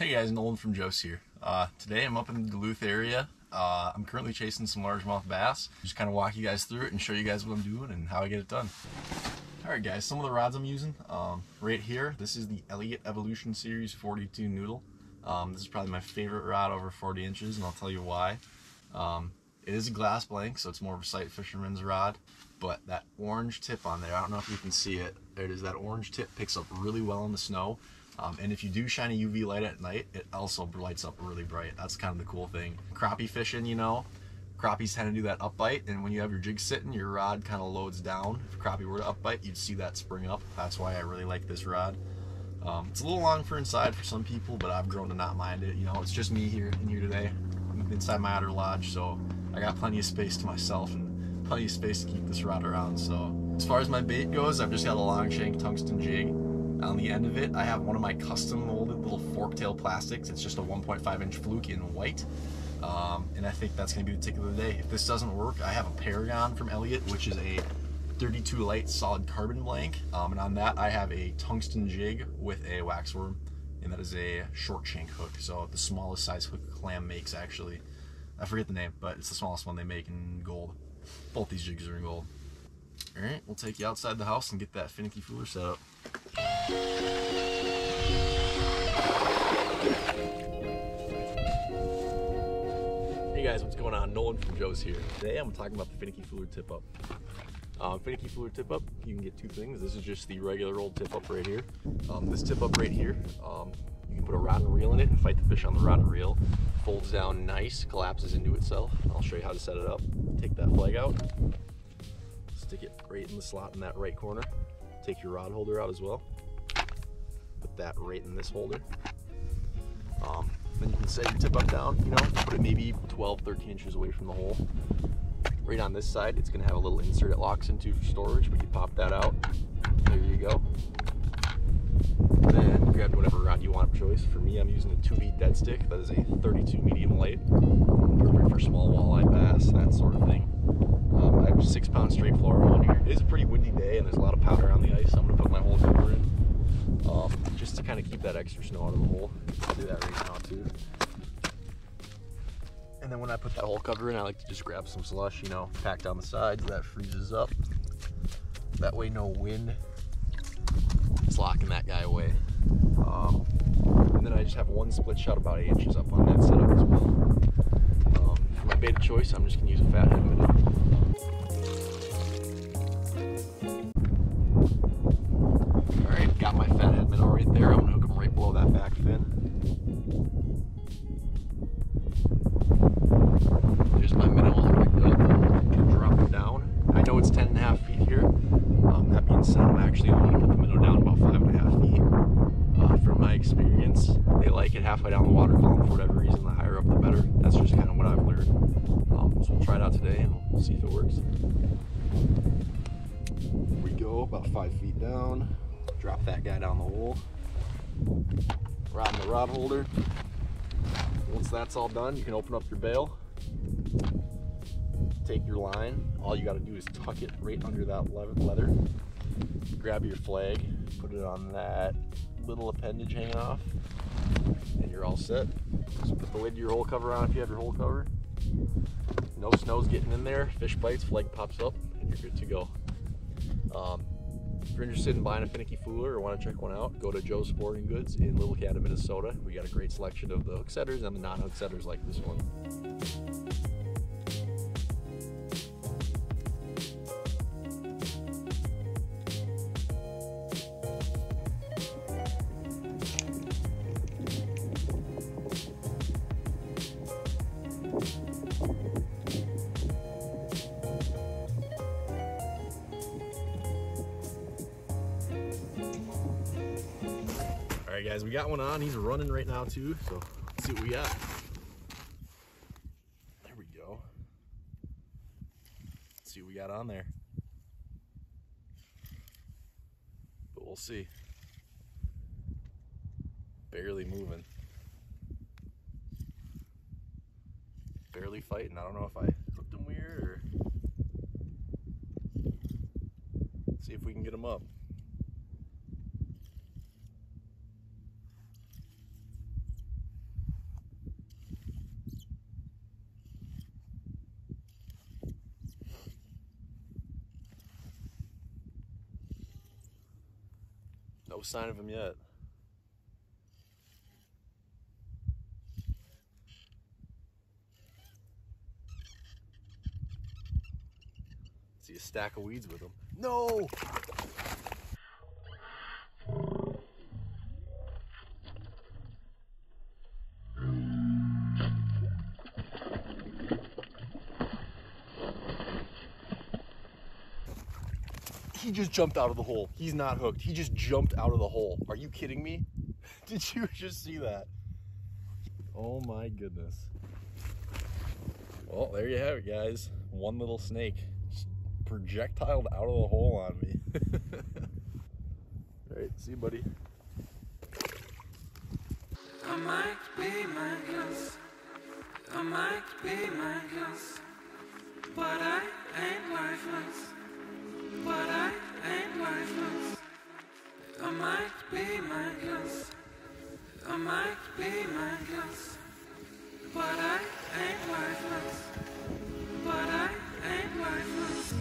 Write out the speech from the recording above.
Hey guys, Nolen from Joe's here. Uh, today I'm up in the Duluth area. Uh, I'm currently chasing some largemouth bass. Just kind of walk you guys through it and show you guys what I'm doing and how I get it done. Alright guys, some of the rods I'm using. Um, right here, this is the Elliott Evolution Series 42 Noodle. Um, this is probably my favorite rod over 40 inches and I'll tell you why. Um, it is a glass blank, so it's more of a sight fisherman's rod, but that orange tip on there, I don't know if you can see it. There it is, that orange tip picks up really well in the snow. Um, and if you do shine a UV light at night, it also lights up really bright. That's kind of the cool thing. Crappie fishing, you know, crappies tend to do that upbite, and when you have your jig sitting, your rod kind of loads down. If crappie were to upbite, you'd see that spring up. That's why I really like this rod. Um, it's a little long for inside for some people, but I've grown to not mind it. You know, it's just me here in here today. Inside my Otter lodge, so I got plenty of space to myself and plenty of space to keep this rod around. So as far as my bait goes, I've just got a long shank tungsten jig. On the end of it, I have one of my custom molded little fork-tail plastics. It's just a 1.5 inch fluke in white. Um, and I think that's going to be the tick of the day. If this doesn't work, I have a Paragon from Elliott, which is a 32 light solid carbon blank. Um, and on that, I have a tungsten jig with a waxworm, and that is a short shank hook. So the smallest size hook clam makes actually. I forget the name, but it's the smallest one they make in gold. Both these jigs are in gold. All right, we'll take you outside the house and get that finicky fooler set up. Hey guys, what's going on? Nolen from Joe's here. Today I'm talking about the finicky fooler tip up. Um, finicky fooler tip up, you can get two things. This is just the regular old tip up right here. Um, this tip up right here, um, you can put a rod and reel in it and fight the fish on the rod and reel. Folds down nice, collapses into itself. I'll show you how to set it up. Take that flag out, stick it right in the slot in that right corner. Take your rod holder out as well. Put that right in this holder. Um, then you can set your tip up down, you know, put it maybe 12, 13 inches away from the hole. Right on this side, it's gonna have a little insert it locks into for storage, but you pop that out. There you go. Then grab whatever rod you want of choice. For me, I'm using a 2B Deadstik. That is a 32 medium light. Perfect for small walleye bass, that sort of thing. Um, I have six pound straight fluoro on here. It is a pretty windy day and there's a lot of powder on the ice. So I'm gonna put my hole cover in um, just to kind of keep that extra snow out of the hole. I'll do that right now too. And then when I put that hole cover in, I like to just grab some slush, you know, pack down the sides. That freezes up. That way, no wind is locking that guy away. Um, and then I just have one split shot about eight inches up on that setup as well. Um, for my bait of choice, I'm just gonna use a fathead minnow. Minnow right there. I'm gonna hook him right below that back fin. There's my up. Can drop him down. I know it's 10 and a half feet here. Um, that being said, I'm actually gonna put the minnow down about five and a half feet. Uh, from my experience, they like it halfway down the water column for whatever reason. The higher up, the better. That's just kind of what I've learned. Um, so we'll try it out today and we'll see if it works. Here we go, about five feet down. Drop that guy down the hole. Rod in the rod holder. Once that's all done, you can open up your bail. Take your line. All you got to do is tuck it right under that leather. Grab your flag, put it on that little appendage hanging off, and you're all set. Just put the lid to your hole cover on if you have your hole cover. No snow's getting in there. Fish bites, flag pops up, and you're good to go. Um, if you're interested in buying a finicky fooler or want to check one out, go to Joe's Sporting Goods in Little Canada, Minnesota. We got a great selection of the hook setters and the non-hook setters like this one. Right, guys, we got one on. He's running right now too, so let's see what we got. There we go. Let's see what we got on there. But we'll see. Barely moving. Barely fighting. I don't know if I hooked him weird or see if we can get him up. No sign of him yet. See a stack of weeds with him. No! He just jumped out of the hole. He's not hooked. He just jumped out of the hole. Are you kidding me? Did you just see that? Oh my goodness. Well, there you have it, guys. One little snake just projectiled out of the hole on me. All right, see you, buddy. I might be I might be but I might be mindless, but I ain't lifeless, but I ain't lifeless.